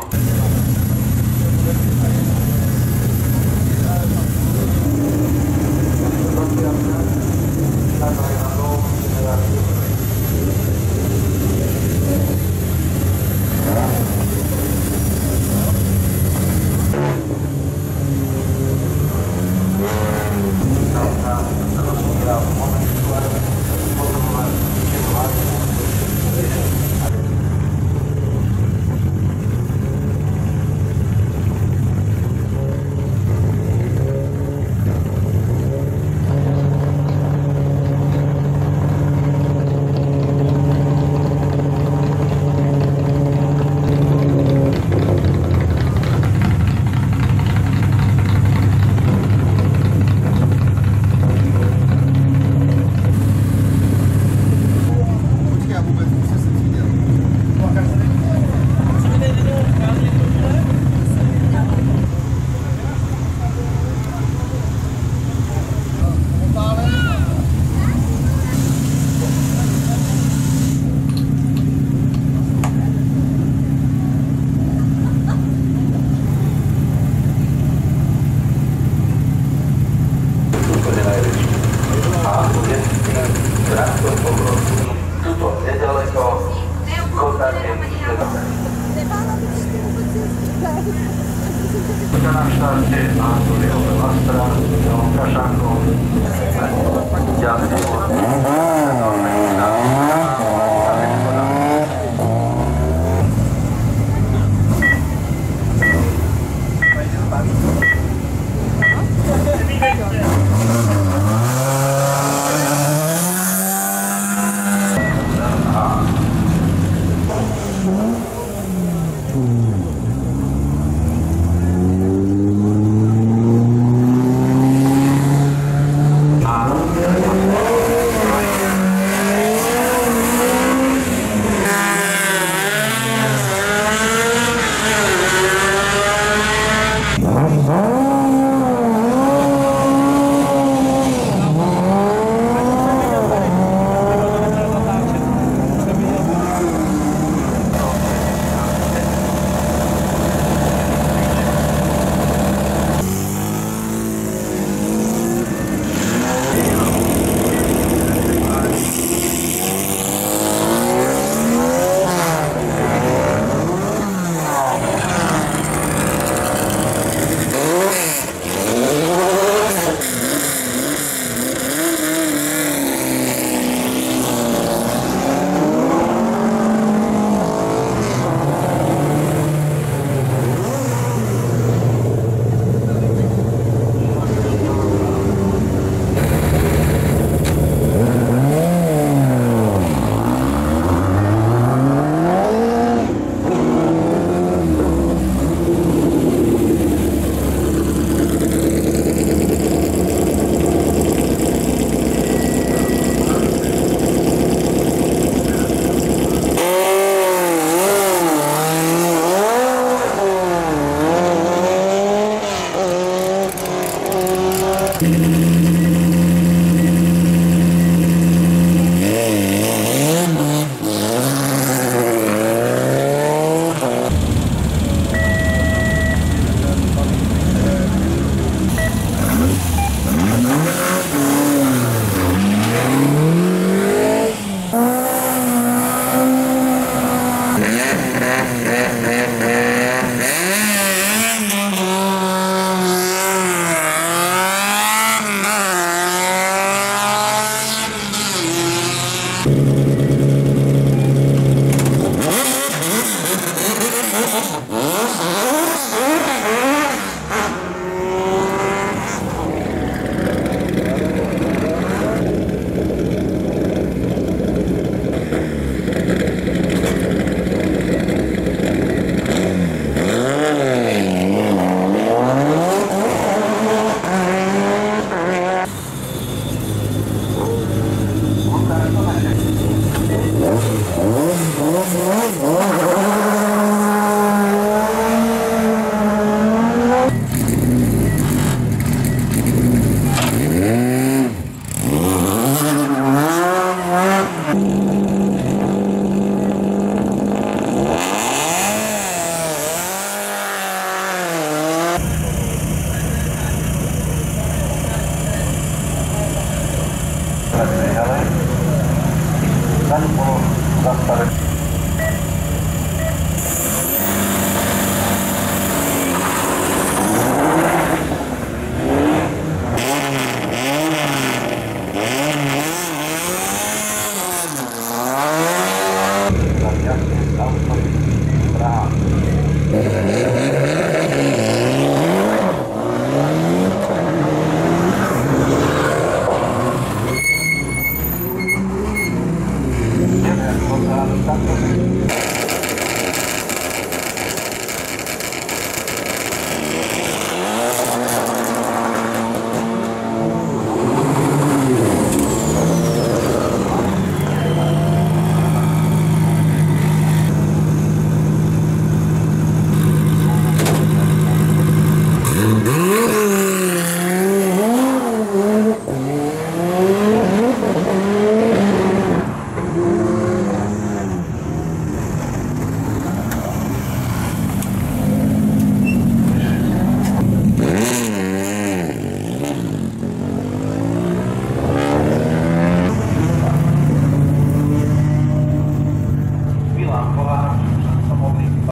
Come on. Я Bye.